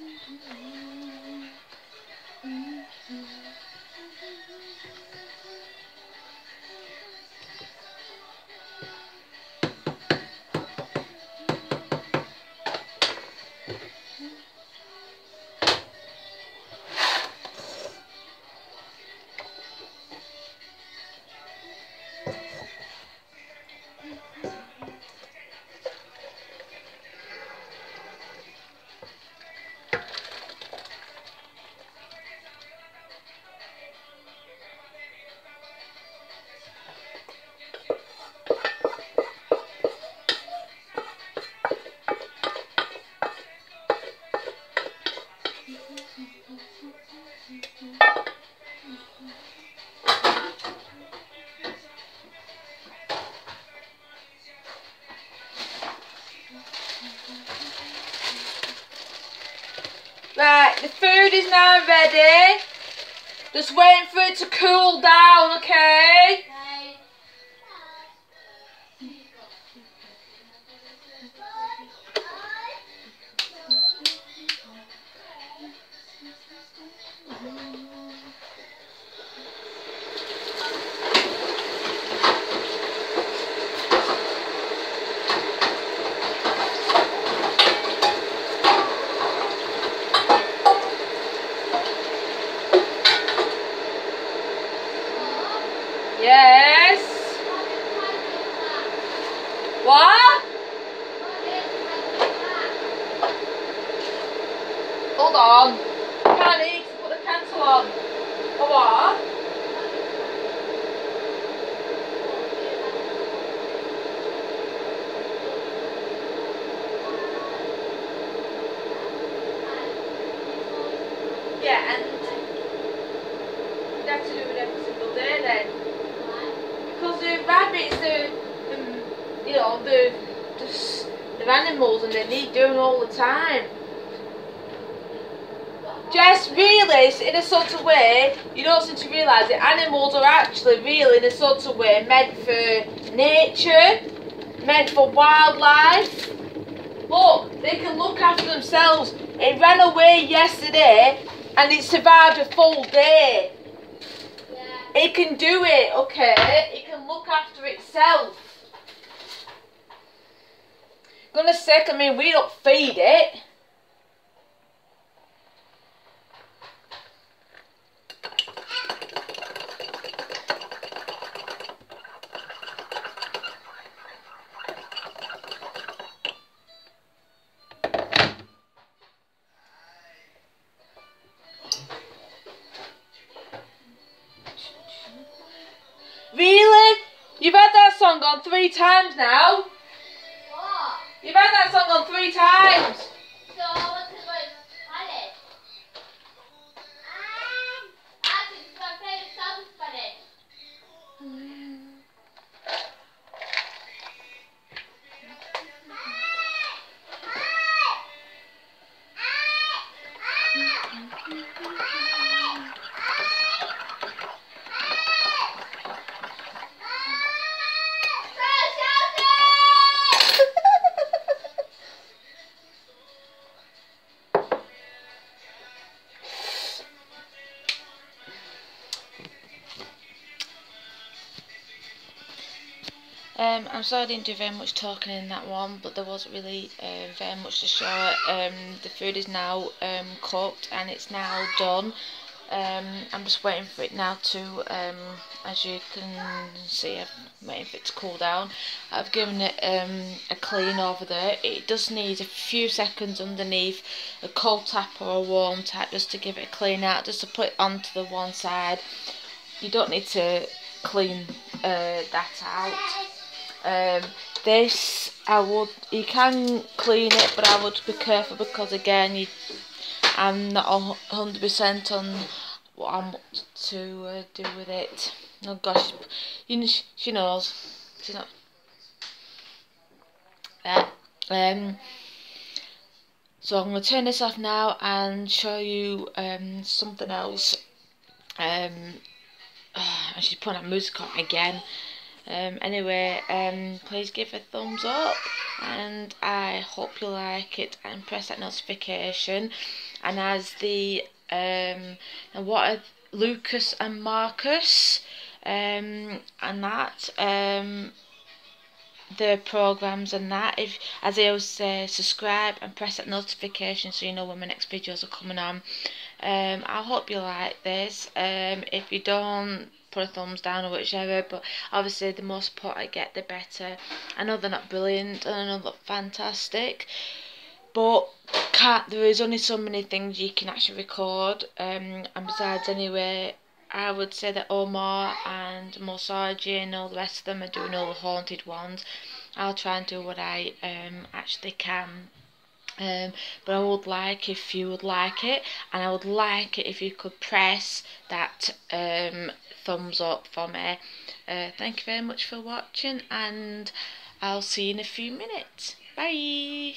Mm-hmm. The food is now ready. Just waiting for it to cool down, okay? Kettle. A? Yeah, and you'd have to do it every single day then. Because the rabbits, the, you know, the, the, animals and they need doing all the time. Just realise, in a sort of way, you don't seem to realise that animals are actually really, in a sort of way, meant for nature, meant for wildlife. Look, they can look after themselves. It ran away yesterday and it survived a full day. It can do it, okay? It can look after itself. Goodness sake, I mean, we don't feed it. Song on three times now. You've had that song on three times. I'm sorry I didn't do very much talking in that one, but there wasn't really uh, very much to show. Um, the food is now um, cooked and it's now done. Um, I'm just waiting for it now to, um, as you can see, I'm waiting for it to cool down. I've given it um, a clean over there. It does need a few seconds underneath a cold tap or a warm tap just to give it a clean out, just to put it onto the one side. You don't need to clean uh, that out. Um, this I would you can clean it, but I would be careful because again you I'm not a hundred percent on what I'm to uh, do with it. Oh gosh, you she, knows. She's not. Yeah. Um. So I'm gonna turn this off now and show you um something else. Um. and she's putting that music on again. Um, anyway, um, please give a thumbs up and I hope you like it and press that notification. And as the um, and what are Lucas and Marcus um, and that um, the programs and that if as I always say subscribe and press that notification so you know when my next videos are coming on um I hope you like this um if you don't put a thumbs down or whichever but obviously the more support I get the better I know they're not brilliant and I know they're fantastic but can't there is only so many things you can actually record um and besides anyway I would say that Omar and Morsaji and all the rest of them are doing all the haunted ones. I'll try and do what I um, actually can. Um, but I would like if you would like it, and I would like it if you could press that um, thumbs up for me. Uh, thank you very much for watching, and I'll see you in a few minutes. Bye.